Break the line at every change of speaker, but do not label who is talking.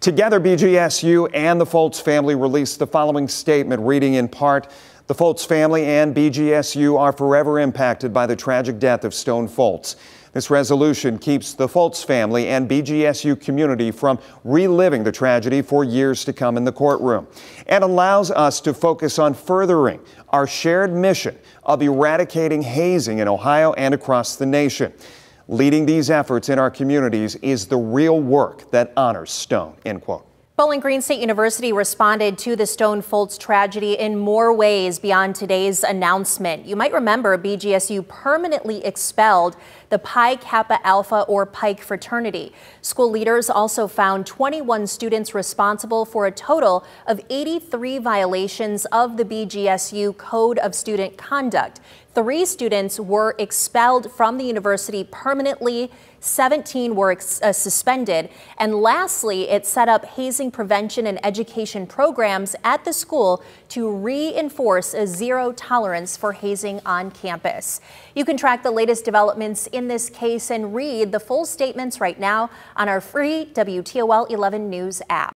Together, BGSU and the Foltz family released the following statement, reading in part The Foltz family and BGSU are forever impacted by the tragic death of Stone Foltz. This resolution keeps the Foltz family and BGSU community from reliving the tragedy for years to come in the courtroom and allows us to focus on furthering our shared mission of eradicating hazing in Ohio and across the nation. Leading these efforts in our communities is the real work that honors Stone, end quote.
Bowling Green State University responded to the Stone Foltz tragedy in more ways beyond today's announcement. You might remember BGSU permanently expelled the Pi Kappa Alpha or Pike fraternity. School leaders also found 21 students responsible for a total of 83 violations of the BGSU Code of Student Conduct. Three students were expelled from the university permanently. 17 were uh, suspended. And lastly, it set up hazing prevention and education programs at the school to reinforce a zero tolerance for hazing on campus. You can track the latest developments in this case and read the full statements right now on our free WTOL 11 News app.